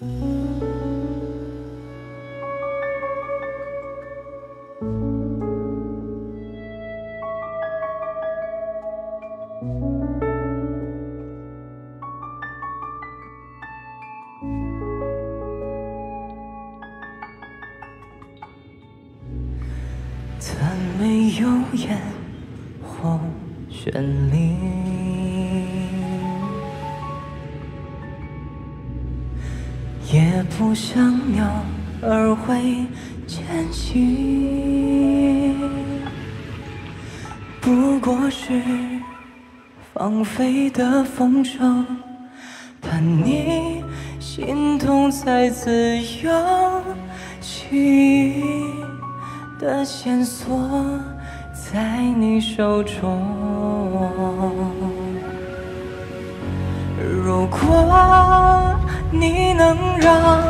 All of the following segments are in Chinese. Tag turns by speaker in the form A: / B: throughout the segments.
A: 它没有烟火绚丽，也不像鸟儿会迁徙，不过是放飞的风筝，盼你心痛才自由记忆。的线索在你手中。如果你能让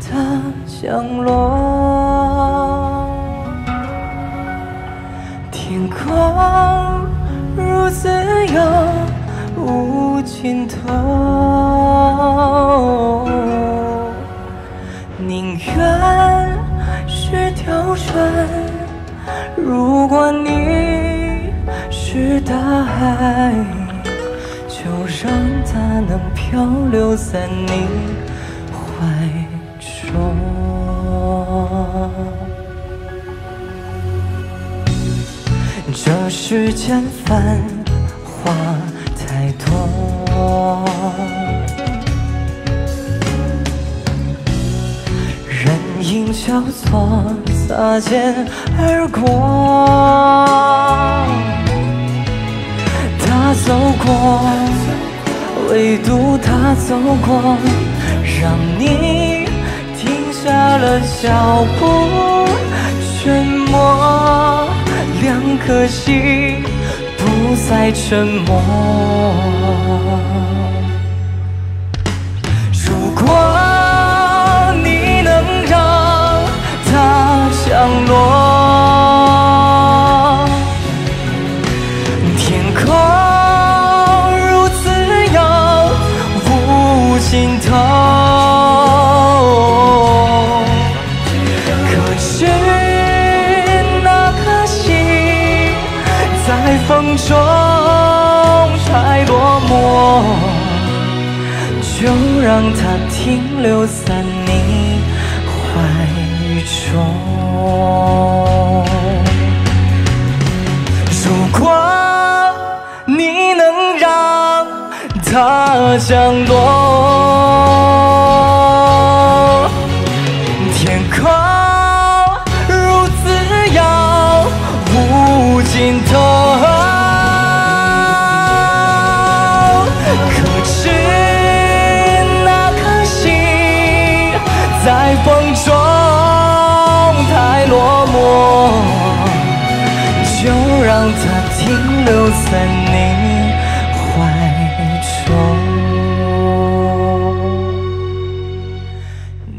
A: 它降落，天空如此有无尽头，宁愿。是条船，如果你是大海，就让它能漂流在你怀中。这世间繁华太多。人影交错，擦肩而过。他走过，唯独他走过，让你停下了脚步。沉默，两颗心不再沉默。风中太落寞，就让它停留在你怀中。如果你能让它降落，它停留在你怀中。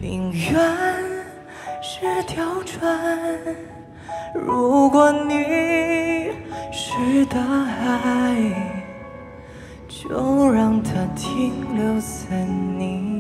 A: 宁愿是条船，如果你是大海，就让它停留在你。